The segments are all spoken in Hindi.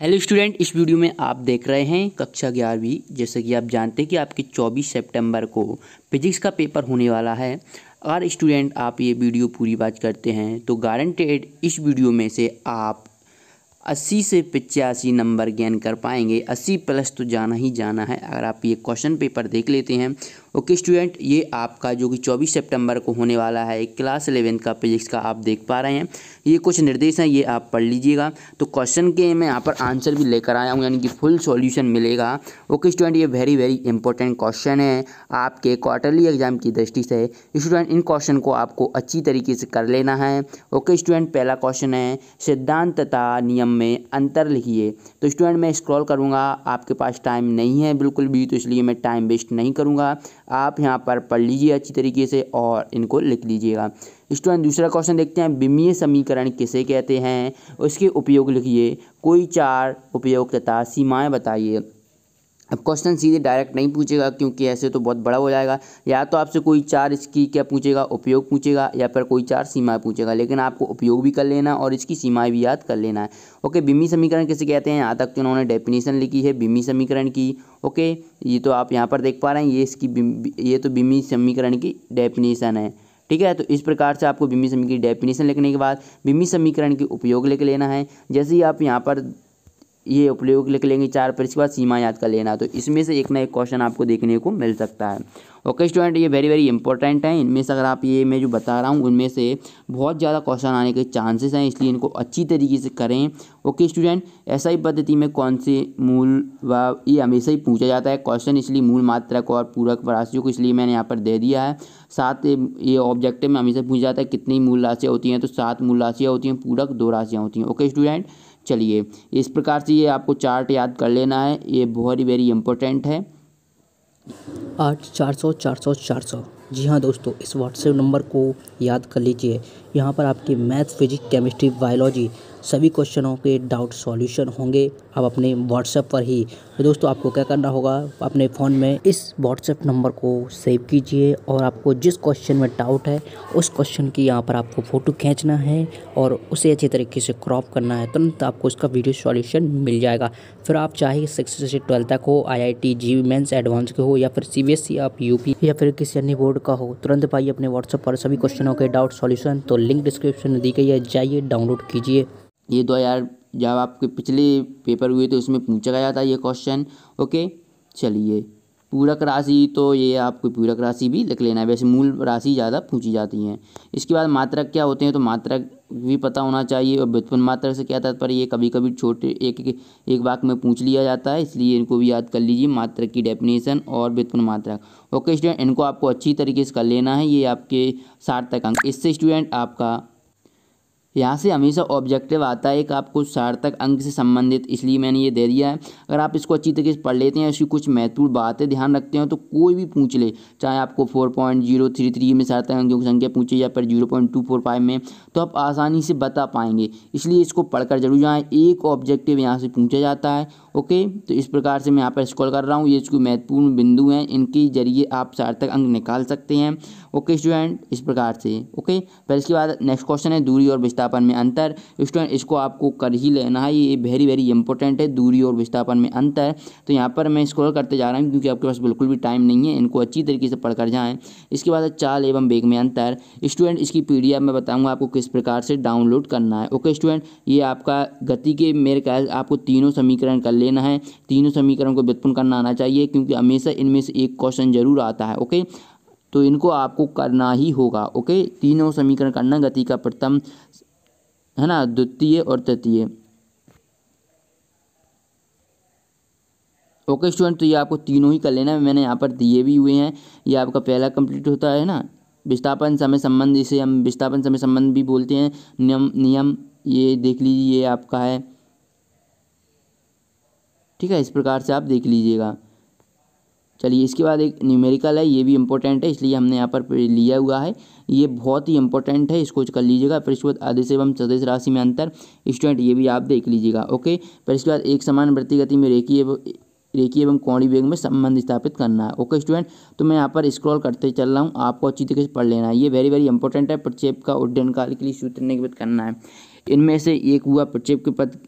हेलो स्टूडेंट, इस वीडियो में आप देख रहे हैं कक्षा ग्यारहवीं। जैसे कि आप जानते हैं कि आपके 24 सितंबर को फिजिक्स का पेपर होने वाला है। अगर स्टूडेंट, आप ये वीडियो पूरी बात करते हैं तो गारंटेड इस वीडियो में से आप अस्सी से पचासी नंबर गेन कर पाएँगे। अस्सी प्लस तो जाना ही जाना है। अगर आप ये क्वेश्चन पेपर देख लेते हैं ओके स्टूडेंट, ये आपका जो कि चौबीस सितंबर को होने वाला है क्लास इलेवेंथ का फिजिक्स का आप देख पा रहे हैं। ये कुछ निर्देश हैं, ये आप पढ़ लीजिएगा। तो क्वेश्चन के मैं यहाँ पर आंसर भी लेकर आया हूँ, यानी कि फुल सॉल्यूशन मिलेगा। ओके स्टूडेंट, ये वेरी वेरी इंपॉर्टेंट क्वेश्चन है। आपके क्वार्टरली एग्ज़ाम की दृष्टि से स्टूडेंट, इन क्वेश्चन को आपको अच्छी तरीके से कर लेना है। ओके स्टूडेंट, पहला क्वेश्चन है सिद्धांत तथा नियम में अंतर लिखिए। तो स्टूडेंट, मैं स्क्रॉल करूँगा, आपके पास टाइम नहीं है बिल्कुल भी तो इसलिए मैं टाइम वेस्ट नहीं करूँगा। आप यहाँ पर पढ़ लीजिए अच्छी तरीके से और इनको लिख लीजिएगा। स्टूडेंट दूसरा क्वेश्चन देखते हैं, विमीय समीकरण किसे कहते हैं? उसके उपयोग लिखिए। कोई चार उपयोग तथा सीमाएँ बताइए। अब क्वेश्चन सीधे डायरेक्ट नहीं पूछेगा, क्योंकि ऐसे तो बहुत बड़ा हो जाएगा। या तो आपसे कोई चार इसकी क्या पूछेगा? उपयोग पूछेगा, या फिर कोई चार सीमाएँ पूछेगा। लेकिन आपको उपयोग भी कर लेना और इसकी सीमाएँ भी याद कर लेना है। ओके बिमी समीकरण किसे कहते हैं? यहाँ तक तो उन्होंने डेफिनेशन लिखी है बिमी समीकरण की। ओके ये तो आप यहाँ पर देख पा रहे हैं, ये इसकी ये तो बिमी समीकरण की डेफिनेशन है। ठीक है तो इस प्रकार से आपको बिमी समीकरण की डेफिनेशन लिखने के बाद बिमी समीकरण के उपयोग लिख लेना है। जैसे ही आप यहाँ पर ये उपयोग लिख लेंगे चार पर इसके बाद सीमा याद कर लेना। तो इसमें से एक ना एक क्वेश्चन आपको देखने को मिल सकता है। ओके स्टूडेंट ये वेरी वेरी इंपॉर्टेंट है। इनमें से अगर आप ये मैं जो बता रहा हूँ, उनमें से बहुत ज़्यादा क्वेश्चन आने के चांसेस हैं, इसलिए इनको अच्छी तरीके से करें। ओके स्टूडेंट ऐसा ही पद्धति में कौन से मूल व ये हमेशा ही पूछा जाता है। क्वेश्चन इसलिए मूल मात्रक और पूरक राशियों को इसलिए मैंने यहाँ पर दे दिया है। सात ये ऑब्जेक्टिव में हमेशा पूछा जाता है, कितनी मूल राशियाँ होती हैं? तो सात मूल राशियाँ होती हैं, पूरक दो राशियाँ होती हैं। ओके स्टूडेंट चलिए। इस प्रकार से ये आपको चार्ट याद कर लेना है। ये बहुत ही वेरी इंपॉर्टेंट है। आठ, चार सौ चार सौ चार सौ। जी हाँ दोस्तों, इस व्हाट्सएप नंबर को याद कर लीजिए। यहाँ पर आपकी मैथ फिजिक्स केमिस्ट्री बायोलॉजी सभी क्वेश्चनों के डाउट सॉल्यूशन होंगे। आप अपने व्हाट्सएप पर ही। तो दोस्तों, आपको क्या करना होगा? अपने फ़ोन में इस व्हाट्सएप नंबर को सेव कीजिए और आपको जिस क्वेश्चन में डाउट है, उस क्वेश्चन की यहाँ पर आपको फ़ोटो खींचना है और उसे अच्छी तरीके से क्रॉप करना है। तुरंत आपको उसका वीडियो सॉल्यूशन मिल जाएगा। फिर आप चाहे सिक्स से ट्वेल्थ तक हो I I T JEE mains advance के हो या फिर सी बी एस ई आप यू पी या फिर किसी अन्य बोर्ड का हो, तुरंत पाइए अपने व्हाट्सएप पर सभी क्वेश्चनों के डाउट सॉल्यूशन। तो लिंक डिस्क्रिप्शन में दी गई है, जाइए डाउनलोड कीजिए। ये दो हज़ार जब आपके पिछले पेपर हुए थे उसमें पूछा गया था ये क्वेश्चन ओके चलिए पूरक राशि तो ये आपको पूरक राशि भी लिख लेना है। वैसे मूल राशि ज़्यादा पूछी जाती हैं। इसके बाद मात्रक क्या होते हैं तो मात्रक भी पता होना चाहिए और व्युत्पन्न मात्रक से क्या तात्पर्य ये कभी कभी छोटे एक एक, एक वाक्य में पूछ लिया जाता है इसलिए इनको भी याद कर लीजिए मात्रक की डेफिनेशन और व्युत्पन्न मात्रक। ओके स्टूडेंट इनको आपको अच्छी तरीके से कर लेना है ये आपके सार्थक अंक। इससे स्टूडेंट आपका यहाँ से हमेशा ऑब्जेक्टिव आता है एक आपको सार्थक अंक से संबंधित, इसलिए मैंने ये दे दिया है। अगर आप इसको अच्छी तरीके से पढ़ लेते हैं, इसकी कुछ महत्वपूर्ण बातें ध्यान रखते हैं तो कोई भी पूछ ले, चाहे आपको four point zero three three में सार्थक अंकों की संख्या पूछे या फिर zero point two four five में तो आप आसानी से बता पाएँगे। इसलिए इसको पढ़कर ज़रूर जाएँ। एक ऑब्जेक्टिव यहाँ से पूछा जाता है ओके तो इस प्रकार से मैं यहाँ पर स्कॉल कर रहा हूँ। ये इसको महत्वपूर्ण बिंदु हैं, इनके ज़रिए आप सार्थक अंक निकाल सकते हैं। ओके स्टूडेंट इस प्रकार से, ओके? फिर इसके बाद नेक्स्ट क्वेश्चन है, दूरी और विस्थापन में अंतर। स्टूडेंट इसको आपको कर ही लेना है, ये वेरी वेरी इंपॉर्टेंट है, दूरी और विस्थापन में अंतर। तो यहाँ पर मैं स्क्रॉल करते जा रहा हूँ, क्योंकि आपके पास बिल्कुल भी टाइम नहीं है, इनको अच्छी तरीके से पढ़कर जाएँ। इसके बाद चाल एवं बेग में अंतर। स्टूडेंट इसकी पी मैं बताऊँगा आपको किस प्रकार से डाउनलोड करना है। ओके स्टूडेंट ये आपका गति के मेरे ख्याल आपको तीनों समीकरण कर लेना है। तीनों समीकरण को व्युत्पन्न करना आना चाहिए, क्योंकि हमेशा इनमें से एक क्वेश्चन ज़रूर आता है ओके तो इनको आपको करना ही होगा ओके तीनों समीकरण करना गति का प्रथम, है ना? द्वितीय और तृतीय। ओके स्टूडेंट तो ये आपको तीनों ही कर लेना है। मैंने यहाँ पर दिए भी हुए हैं। ये आपका पहला कंप्लीट होता है ना? विस्थापन समय संबंध, इसे हम विस्थापन समय संबंध भी बोलते हैं। नियम नियम, ये देख लीजिए, ये आपका है। ठीक है, इस प्रकार से आप देख लीजिएगा। चलिए, इसके बाद एक न्यूमेरिकल है, ये भी इंपॉर्टेंट है, इसलिए हमने यहाँ पर लिया हुआ है। ये बहुत ही इंपॉर्टेंट है, इसको कर लीजिएगा, फिर इसके बाद आदेश एवं सदस्य राशि में अंतर स्टूडेंट ये भी आप देख लीजिएगा ओके फिर इसके बाद एक समान वृत्ति गति में रेखीय रेखीय एवं कौड़ी वेग में संबंध स्थापित करना है ओके स्टूडेंट तो मैं यहाँ पर स्क्रॉल करते चल रहा हूँ, आपको अच्छी तरीके से पढ़ लेना है। ये वेरी वेरी इंपॉर्टेंट है, प्रक्षेप का उड्डयन काल के लिए सूत्र निगमित करना है। इनमें से एक हुआ प्रक्षेप के पद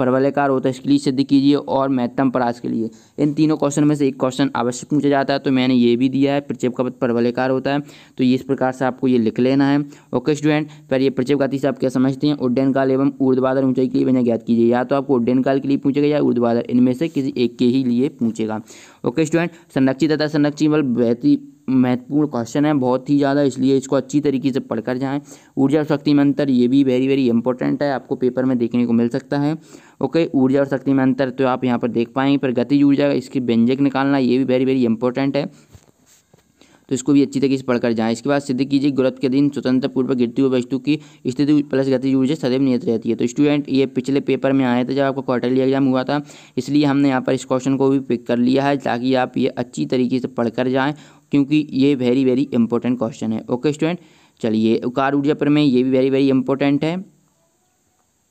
परवलयकार होता है, इसके लिए सिद्ध कीजिए और महत्तम परास के लिए। इन तीनों क्वेश्चन में से एक क्वेश्चन अवश्य पूछा जाता है तो मैंने ये भी दिया है, प्रक्षेप का पथ परवलयकार होता है। तो ये इस प्रकार से आपको ये लिख लेना है। ओके स्टूडेंट पर ये प्रक्षेप गति से आप क्या समझते हैं? उड्डयन काल एवं ऊर्ध्वाधर ऊंचाई के लिए व्यंजक ज्ञात कीजिए। या तो आपको उड्डयन काल के लिए पूछेगा या ऊर्ध्वाधर, इनमें से किसी एक के ही लिए पूछेगा। ओके स्टूडेंट संरक्षित तथा संरक्षित बल बहुत ही महत्वपूर्ण क्वेश्चन है, बहुत ही ज़्यादा, इसलिए इसको अच्छी तरीके से पढ़कर जाएँ। ऊर्जा और शक्ति में अंतर ये भी वेरी वेरी इंपॉर्टेंट है, आपको पेपर में देखने को मिल सकता है। ओके ऊर्जा और शक्ति में अंतर तो आप यहाँ पर देख पाएँगे, पर गति ऊर्जा इसकी व्यंजक निकालना ये भी वेरी वेरी इंपॉर्टेंट है। तो इसको भी अच्छी तरीके से पढ़कर जाएँ। इसके बाद सिद्ध कीजिए गुरुत्व के दिन स्वतंत्र पूर्व गिरती हुई वस्तु की स्थिति प्लस गति ऊर्जा सदैव नियत रहती है। तो स्टूडेंट ये पिछले पेपर में आए थे जब आपका क्वार्टरली एग्ज़ाम हुआ था, इसलिए हमने यहाँ पर इस क्वेश्चन को भी पिक कर लिया है, ताकि आप ये अच्छी तरीके से पढ़कर जाएँ। क्योंकि ये वेरी वेरी इंपॉर्टेंट क्वेश्चन है। ओके स्टूडेंट चलिए, कार ऊर्जा पर में ये भी वेरी वेरी इंपॉर्टेंट है।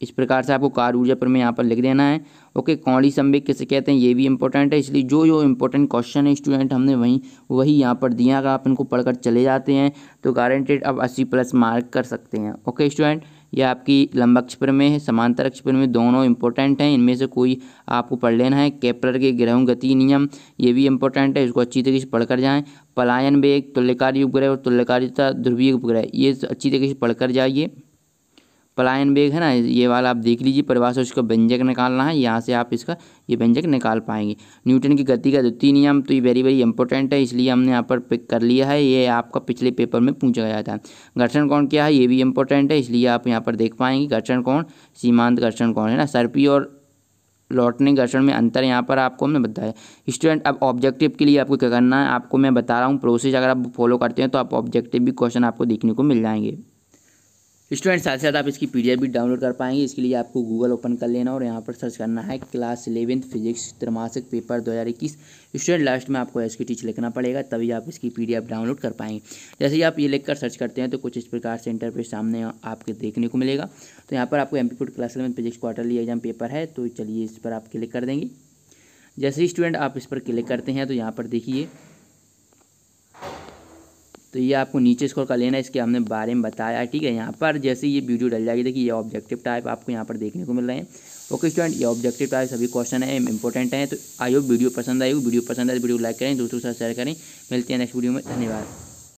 इस प्रकार से आपको कार ऊर्जा पर में यहाँ पर लिख देना है। ओके कौड़ी संवेग किसे कहते हैं? ये भी इंपॉर्टेंट है। इसलिए जो जो इंपॉर्टेंट क्वेश्चन है स्टूडेंट हमने वहीं, वही यहाँ पर दिया। अगर आप इनको पढ़कर चले जाते हैं तो गारंटेड आप अस्सी प्लस मार्क कर सकते हैं। ओके स्टूडेंट ये आपकी लंबा पर में है, समांतर अक्ष पर में, दोनों इंपॉर्टेंट हैं। इनमें से कोई आपको पढ़ लेना है। केपलर के ग्रह गति नियम, ये भी इंपॉर्टेंट है। इसको अच्छी तरीके से पढ़कर जाएँ। पलायन वेग तुल्यकारी उपग्रह और तुल्यकारिता ध्रुवीय उपग्रह, ये अच्छी तरीके से पढ़कर जाइए। पलायन वेग है ना, ये वाला आप देख लीजिए परिभाषा उसका व्यंजक निकालना है, यहाँ से आप इसका, ये व्यंजक निकाल पाएँगे। न्यूटन की गति का द्वितीय नियम तो ये वेरी वेरी इंपॉर्टेंट है, इसलिए हमने यहाँ पर पिक कर लिया है, ये आपका पिछले पेपर में पूछा गया था। घर्षण कौन क्या है, ये भी इंपॉर्टेंट है, इसलिए आप यहाँ पर देख पाएँगे, घर्षण कौन सीमांत घर्षण कौन है ना, सर्पी और लौटने घर्षण में अंतर यहाँ पर आपको हमने बताया। स्टूडेंट, अब ऑब्जेक्टिव के लिए आपको क्या करना है, आपको मैं बता रहा हूँ प्रोसेस अगर आप फॉलो करते हैं तो आप ऑब्जेक्टिव भी क्वेश्चन आपको देखने को मिल जाएँगे। स्टूडेंट साथ साथ आप इसकी पीडीएफ भी डाउनलोड कर पाएँगे। इसके लिए आपको गूगल ओपन कर लेना और यहाँ पर सर्च करना है क्लास इलेवेंथ फिजिक्स त्रमासिक पेपर 2021 स्टूडेंट, लास्ट में आपको इसकी टीच लिखना पड़ेगा, तभी आप इसकी पीडीएफ डाउनलोड कर पाएँगे। जैसे ही आप ये लिख कर सर्च करते हैं तो कुछ इस प्रकार से इंटरफेस सामने आपके देखने को मिलेगा। तो यहाँ पर आपको M class eleven physics quarterly exam paper है तो चलिए इस पर आप क्लिक कर देंगे। जैसे ही स्टूडेंट, आप इस पर क्लिक करते हैं तो यहाँ पर देखिए तो ये आपको नीचे स्कोर कर लेना इसके हमने बारे में बताया, ठीक है? यहाँ पर जैसे ये वीडियो डल जाएगी, देखिए ये ऑब्जेक्टिव टाइप आपको यहाँ पर देखने को मिल रहे हैं। ओके स्टूडेंट ये ऑब्जेक्टिव टाइप सभी क्वेश्चन है इंपॉर्टेंट है तो आई होप वीडियो पसंद आई वीडियो पसंद आए वीडियो लाइक करें, दोस्तों के साथ शेयर करें। मिलते हैं नेक्स्ट वीडियो में, धन्यवाद।